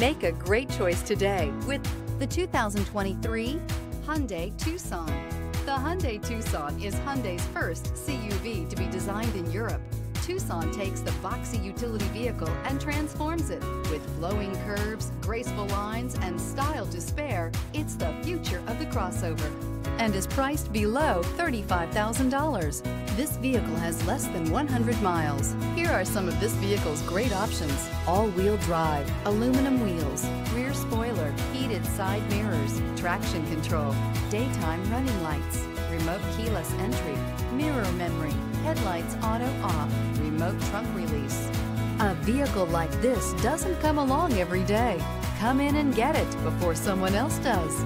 Make a great choice today with the 2023 Hyundai Tucson. The Hyundai Tucson is Hyundai's first CUV to be designed in Europe. Tucson takes the boxy utility vehicle and transforms it. With flowing curves, graceful lines, and style to spare, it's the future of the crossover and is priced below $35,000. This vehicle has less than 100 miles. Here are some of this vehicle's great options. All-wheel drive, aluminum wheels, rear spoiler, heated side mirrors, traction control, daytime running lights, remote keyless entry, mirror memory, headlights auto off, remote trunk release. A vehicle like this doesn't come along every day. Come in and get it before someone else does.